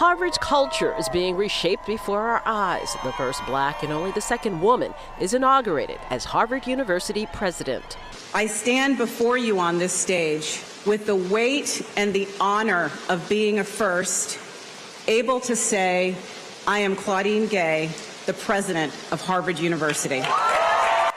Harvard's culture is being reshaped before our eyes. The first black and only the second woman is inaugurated as Harvard University president. I stand before you on this stage with the weight and the honor of being a first, able to say, I am Claudine Gay, the president of Harvard University.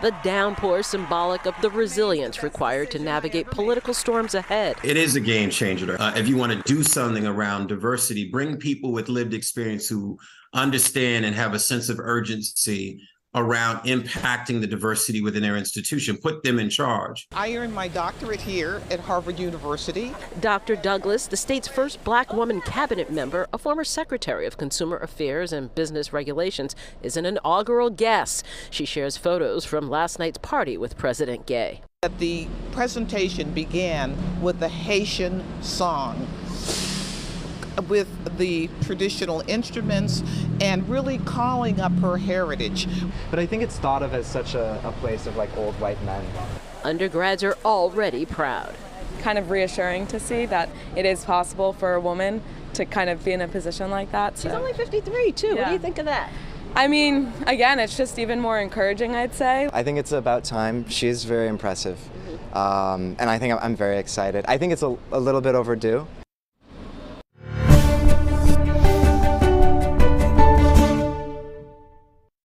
The downpour symbolic of the resilience required to navigate political storms ahead. It is a game changer. Uh, if you want to do something around diversity, bring people with lived experience who understand and have a sense of urgency around impacting the diversity within their institution, put them in charge. I earned my doctorate here at Harvard University. Dr. Douglas, the state's first black woman cabinet member, a former secretary of Consumer Affairs and Business Regulations, is an inaugural guest. She shares photos from last night's party with President Gay. The presentation began with the Haitian song with the traditional instruments and really calling up her heritage. But I think it's thought of as such a, a place of like old white men. Undergrads are already proud. Kind of reassuring to see that it is possible for a woman to kind of be in a position like that. So. She's only 53 too. Yeah. What do you think of that? I mean, again, it's just even more encouraging, I'd say. I think it's about time. She's very impressive. Um, and I think I'm very excited. I think it's a, a little bit overdue.